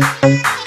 Thank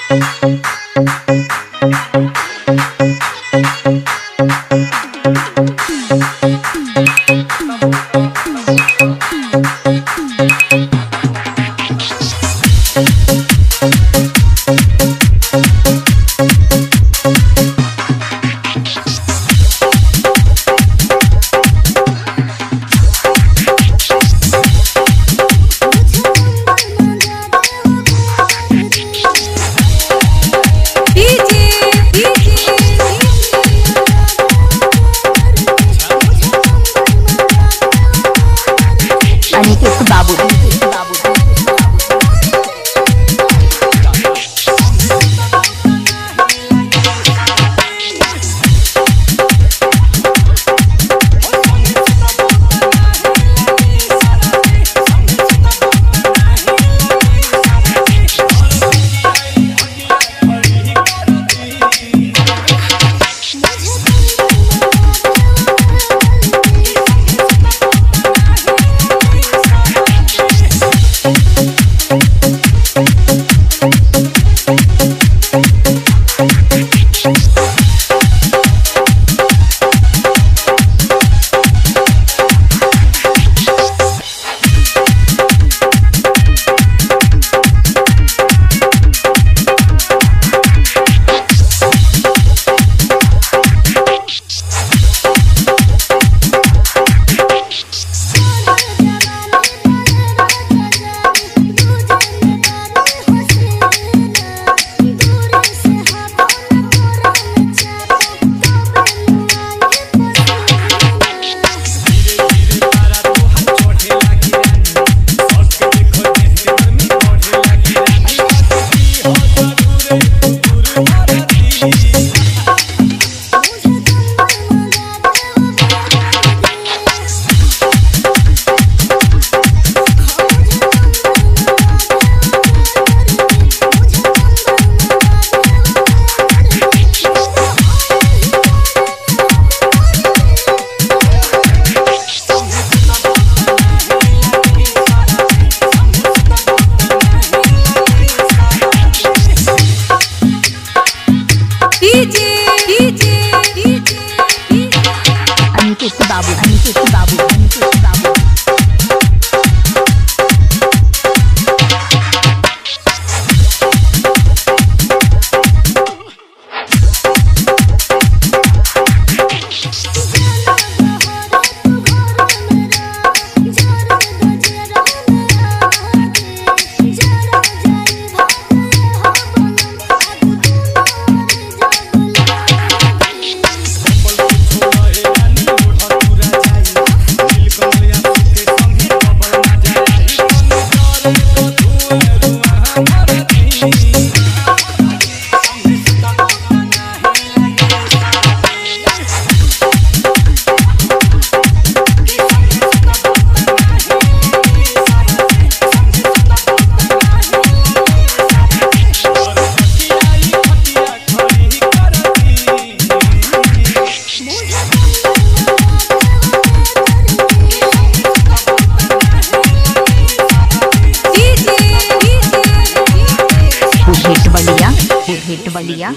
बुढ़ेट Ballia.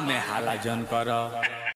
में हाला जन कर।